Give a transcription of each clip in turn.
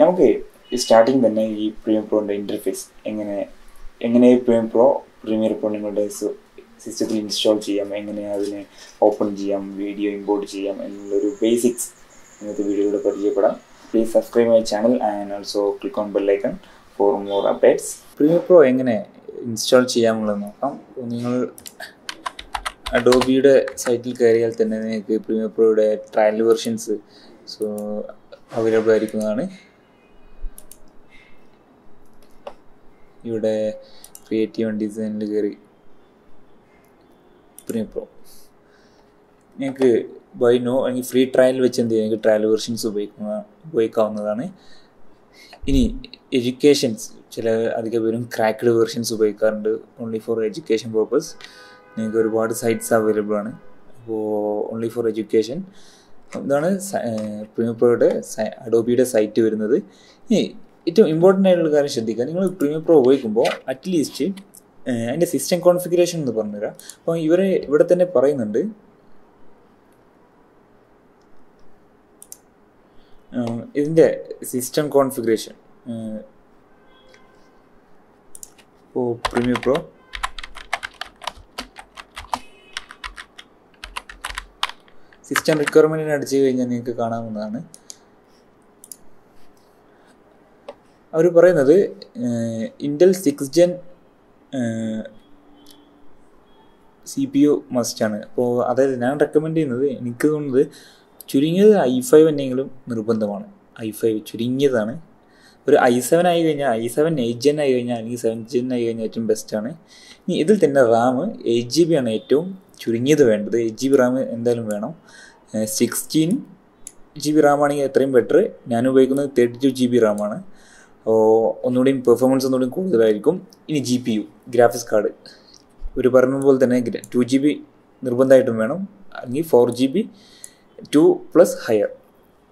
നമുക്ക് സ്റ്റാർട്ടിങ് തന്നെ ഈ പ്രീമിയർ പ്രോന്റെ ഇന്റർഫേസ് എങ്ങനെ എങ്ങനെ പ്രീമിയർ പ്രോ പ്രീമിയർ പ്രോ നിങ്ങളുടെ സിസ്റ്റത്തിൽ ഇൻസ്റ്റാൾ ചെയ്യാം എങ്ങനെ അതിനെ ഓപ്പൺ ചെയ്യാം വീഡിയോ ഇമ്പോർട്ട് ചെയ്യാം എന്നുള്ളൊരു ബേസിക്സ് ഇന്നത്തെ വീഡിയോയിലൂടെ പരിചയപ്പെടാം. Please subscribe my channel and also click on bell icon for more updates Premiere Pro എങ്ങനെ ഇൻസ്റ്റാൾ ചെയ്യാമെന്നുള്ളത് നോക്കാം. നിങ്ങൾ അഡോബിയുടെ സൈറ്റിൽ കയറിയാൽ തന്നെ നിങ്ങൾക്ക് പ്രീമിയർ പ്രോയുടെ ട്രയൽ വെർഷൻസ് സോ അവൈലബിൾ ആയിരിക്കുന്നതാണ്. ഇവിടെ ക്രിയേറ്റീവ് ആൻഡ് ഡിസൈനിൽ കയറി പ്രീമിയം പ്രോ നിങ്ങൾക്ക് ബൈ നോ അല്ലെങ്കിൽ ഫ്രീ ട്രയൽ വെച്ച് എന്ത് ചെയ്യാം? നിങ്ങൾക്ക് ട്രയൽ വെർഷൻസ് ഉപയോഗിക്കുന്ന ഉപയോഗിക്കാവുന്നതാണ്. ഇനി എഡ്യൂക്കേഷൻസ് ചില അധിക പേരും ക്രാക്ക്ഡ് വെർഷൻസ് ഉപയോഗിക്കാറുണ്ട്. ഓൺലി ഫോർ എഡ്യൂക്കേഷൻ പർപ്പസ് നിങ്ങൾക്ക് ഒരുപാട് സൈറ്റ്സ് അവൈലബിൾ ആണ്. അപ്പോൾ ഓൺലി ഫോർ എഡ്യൂക്കേഷൻ ഇതാണ് പ്രീമിയർ പ്രോയുടെ അഡോബിയുടെ സൈറ്റ് വരുന്നത്. ഇനി ഏറ്റവും ഇമ്പോർട്ടന്റ് ആയിട്ടുള്ള കാര്യം ശ്രദ്ധിക്കുക. നിങ്ങൾ പ്രീമിയർ പ്രോ ഉപയോഗിക്കുമ്പോൾ അറ്റ്ലീസ്റ്റ് അതിന്റെ സിസ്റ്റം കോൺഫിഗറേഷൻ എന്ന് പറഞ്ഞുതരാം. അപ്പോൾ ഇവർ ഇവിടെ തന്നെ പറയുന്നുണ്ട് ഇതിന്റെ സിസ്റ്റം കോൺഫിഗറേഷൻ ഇപ്പോൾ പ്രീമിയർ പ്രോ സിസ്റ്റം റിക്വയർമെന്റിന് അടിച്ചു കഴിഞ്ഞാൽ നിങ്ങൾക്ക് കാണാവുന്നതാണ്. അവർ പറയുന്നത് Intel six gen C P U മസ്റ്റാണ് അപ്പോൾ അതായത് ഞാൻ റെക്കമെൻഡ് ചെയ്യുന്നത് എനിക്ക് തോന്നുന്നത് ചുരുങ്ങിയത് ഐ ഫൈവ് എന്നെങ്കിലും നിർബന്ധമാണ്. ഐ ഫൈവ് ചുരുങ്ങിയതാണ്. ഒരു ഐ സെവൻ ആയി കഴിഞ്ഞാൽ ഐ സെവൻ എയ്റ്റ് ജെൻ ആയി കഴിഞ്ഞാൽ അല്ലെങ്കിൽ സെവൻ ജെൻ ആയി കഴിഞ്ഞാൽ ഏറ്റവും ബെസ്റ്റാണ് ഇനി ഇതിൽ തന്നെ റാം എയ്റ്റ് ജി ബി ആണ് ഏറ്റവും ചുരുങ്ങിയത് വേണ്ടത്. എയ്റ്റ് ജി ബി റാം എന്തായാലും വേണം. സിക്സ്റ്റീൻ ജി ബി റാം ആണെങ്കിൽ എത്രയും ബെറ്റർ ഞാൻ ഉപയോഗിക്കുന്നത് thirty two G B RAM ആണ്. അപ്പോൾ ഒന്നുകൂടിയും പെർഫോമൻസ് ഒന്നുകൂടി കൂടുതലായിരിക്കും. ഇനി G P U graphics card ഒരു പറഞ്ഞ പോലെ തന്നെ ടു ജി ബി നിർബന്ധമായിട്ടും വേണം. അല്ലെങ്കിൽ four G B two plus higher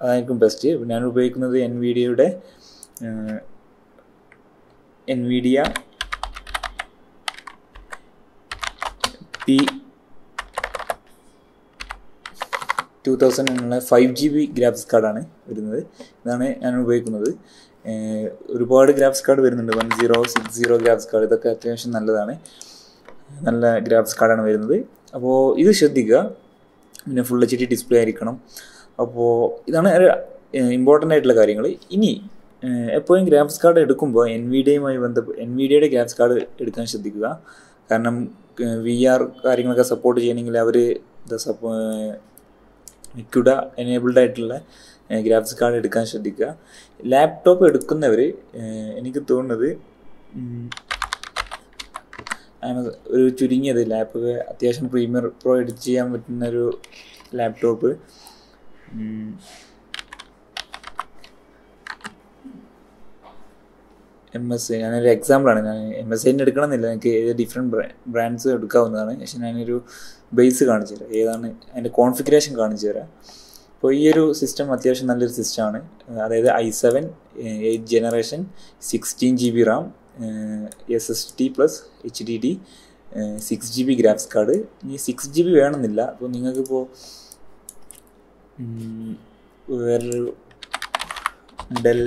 അതായിരിക്കും ബെസ്റ്റ് ഞാൻ ഉപയോഗിക്കുന്നത് എൻ വി ഡിയുടെ ഡിയ പി ടു തൗസൻഡ് എന്നുള്ള ഫൈവ് ജി ബി ഗ്രാഫിക്സ് കാർഡാണ് വരുന്നത്. ഇതാണ് ഞാൻ ഉപയോഗിക്കുന്നത്. ഒരുപാട് ഗ്രാഫിക്സ് കാർഡ് വരുന്നുണ്ട്. One zero six zero graphics card ഇതൊക്കെ അത്യാവശ്യം നല്ലതാണ്. നല്ല ഗ്രാഫിക്സ് കാർഡാണ് വരുന്നത്. അപ്പോൾ ഇത് ശ്രദ്ധിക്കുക. പിന്നെ ഫുൾ എച്ച് ഡി ഡിസ്പ്ലേ ആയിരിക്കണം. അപ്പോൾ ഇതാണ് ഇമ്പോർട്ടന്റ് ആയിട്ടുള്ള കാര്യങ്ങൾ ഇനി എപ്പോഴും ഗ്രാഫിക്സ് കാർഡ് എടുക്കുമ്പോൾ എൻ വി ഡിയുമായി ബന്ധപ്പെട്ട് എൻ വി ഡിയുടെ ഗ്രാഫിക്സ് കാർഡ് എടുക്കാൻ ശ്രദ്ധിക്കുക. കാരണം വി ആർ കാര്യങ്ങളൊക്കെ സപ്പോർട്ട് ചെയ്യണമെങ്കിൽ അവർ സപ്പോ എനേബിൾഡ് ആയിട്ടുള്ള ഗ്രാഫിക്സ് കാർഡ് എടുക്കാൻ ശ്രദ്ധിക്കുക. ലാപ്ടോപ്പ് എടുക്കുന്നവർ എനിക്ക് തോന്നുന്നത് ഒരു ചുരുങ്ങിയത്. ലാപ്ടോപ്പ് അത്യാവശ്യം പ്രീമിയർ പ്രോ എഡിറ്റ് ചെയ്യാൻ പറ്റുന്ന ഒരു ലാപ്ടോപ്പ് എം എസ് ഐ ഞാനൊരു എക്സാമ്പിളാണ് ഞാൻ എം എസ് സിന്റെ എടുക്കണമെന്നില്ല. എനിക്ക് ഏത് ഡിഫറെന്റ് ബ്രാൻഡ്സ് എടുക്കാവുന്നതാണ്. പക്ഷെ ഞാനൊരു ബേസ് കാണിച്ചു തരാം. ഏതാണ് അതിന്റെ കോൺഫിഗറേഷൻ കാണിച്ചു തരാം. അപ്പോൾ ഈ ഒരു സിസ്റ്റം അത്യാവശ്യം നല്ലൊരു സിസ്റ്റമാണ് അതായത് I seven eight generation sixteen G B RAM S S T plus H D D six G B graphics card ഇനി സിക്സ് ജി ബി വേണമെന്നില്ല. അപ്പോൾ നിങ്ങൾക്കിപ്പോൾ വേറൊരു ഡെൽ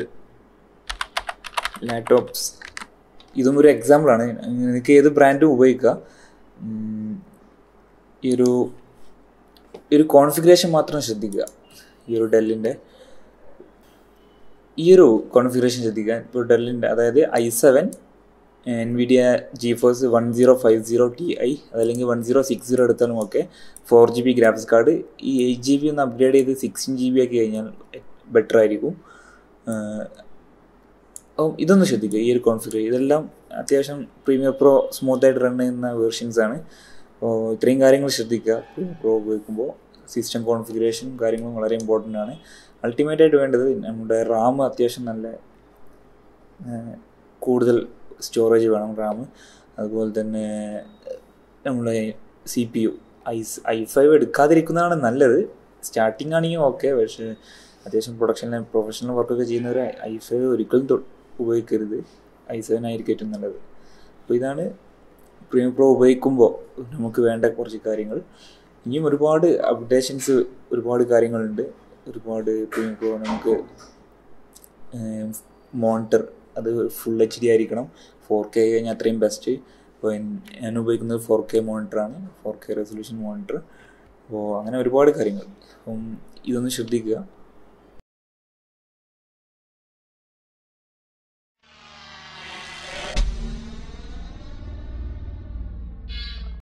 ലാപ്ടോപ്സ് ഇതും ഒരു എക്സാമ്പിളാണ് നിങ്ങൾക്ക് ഏത് ബ്രാൻഡും ഉപയോഗിക്കുക ഈ ഒരു ഈ ഒരു കോൺഫിഗറേഷൻ മാത്രം ശ്രദ്ധിക്കുക. ഈ ഒരു ഡെല്ലിന്റെ ഈ ഒരു കോൺഫിഗറേഷൻ ശ്രദ്ധിക്കുക ഇപ്പോൾ ഡെല്ലിന്റെ അതായത് I seven N V D GeForce one zero five zero T I അതല്ലെങ്കിൽ വൺ സീറോ സിക്സ് സീറോ എടുത്താലും ഒക്കെ four G B graphics card ഈ എയ്റ്റ് ജി ബി ഒന്ന് അപ്ഗ്രേഡ് ചെയ്ത് സിക്സ്റ്റീൻ ജി ബി ആക്കി കഴിഞ്ഞാൽ ബെറ്റർ ആയിരിക്കും. ഇതൊന്ന് ശ്രദ്ധിക്കുക ഈ ഒരു കോൺഫിഗർ ഇതെല്ലാം അത്യാവശ്യം പ്രീമിയർ പ്രോ സ്മൂത്തായിട്ട് റൺ ചെയ്യുന്ന വേർഷൻസ് ആണ്. അപ്പോൾ ഇത്രയും കാര്യങ്ങൾ ശ്രദ്ധിക്കുക. പ്രീമിയർ പ്രോ ഉപയോഗിക്കുമ്പോൾ സിസ്റ്റം കോൺഫിഗറേഷനും കാര്യങ്ങളും വളരെ ഇമ്പോർട്ടന്റ് ആണ്. അൾട്ടിമേറ്റ് ആയിട്ട് വേണ്ടത് നമ്മുടെ റാം അത്യാവശ്യം നല്ല കൂടുതൽ സ്റ്റോറേജ് വേണം റാം അതുപോലെ തന്നെ നമ്മുടെ C P U I I five എടുക്കാതിരിക്കുന്നതാണ് നല്ലത്. സ്റ്റാർട്ടിങ് ആണെങ്കിൽ ഓക്കെ പക്ഷേ അത്യാവശ്യം പ്രൊഡക്ഷൻ പ്രൊഫഷണൽ വർക്കൊക്കെ ചെയ്യുന്നവർ ഐ ഫൈവ് ഒരിക്കലും ഉപയോഗിക്കരുത്. ഐ സെവൻ ആയിരിക്കും ഏറ്റവും നല്ലത്. അപ്പോൾ ഇതാണ് പ്രീമിയം പ്രോ ഉപയോഗിക്കുമ്പോൾ നമുക്ക് വേണ്ട കുറച്ച് കാര്യങ്ങൾ. ഇനിയും ഒരുപാട് അപ്ഡേഷൻസ് ഒരുപാട് കാര്യങ്ങളുണ്ട്. ഒരുപാട് പ്രീമിയം പ്രോ നമുക്ക് മോണിറ്റർ അത് ഫുൾ എച്ച് ഡി ആയിരിക്കണം. ഫോർ കെ കഴിഞ്ഞാൽ അത്രയും ബെസ്റ്റ്. അപ്പോൾ ഞാൻ ഉപയോഗിക്കുന്നത് four K മോണിറ്ററാണ്. Four K resolution monitor. അപ്പോൾ അങ്ങനെ ഒരുപാട് കാര്യങ്ങൾ. അപ്പം ഇതൊന്ന് ശ്രദ്ധിക്കുക.